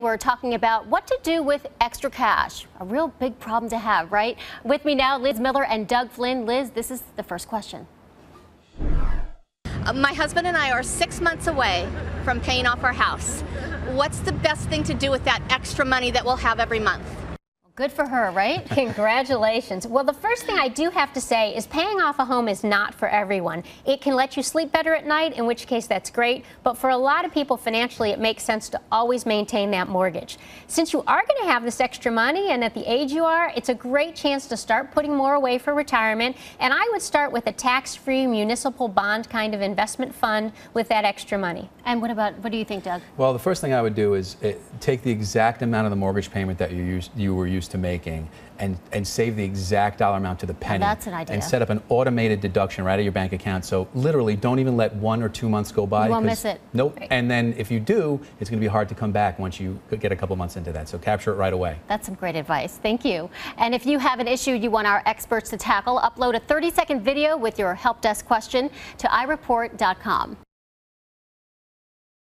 We're talking about what to do with extra cash. A real big problem to have, right? With me now, Liz Miller and Doug Flynn. Liz, this is the first question. Uh, My husband and I are six months away from paying off our house. What's the best thing to do with that extra money that we'll have every month? Good for her, right? Congratulations. Well, the first thing I do have to say is paying off a home is not for everyone. It can let you sleep better at night, in which case that's great, but for a lot of people financially, it makes sense to always maintain that mortgage. Since you are going to have this extra money and at the age you are, it's a great chance to start putting more away for retirement, and I would start with a tax-free municipal bond kind of investment fund with that extra money. And what about, what do you think, Doug? Well, the first thing I would do is eh, take the exact amount of the mortgage payment that you used, you were used to making and, and save the exact dollar amount to the penny. that's an idea. And set up an automated deduction right out of your bank account. So literally, don't even let one or two months go by. You won't miss it. Nope. Right. And then if you do, it's going to be hard to come back once you get a couple months into that. So capture it right away. That's some great advice. Thank you. And if you have an issue you want our experts to tackle, upload a 30 second video with your help desk question to ireport.com.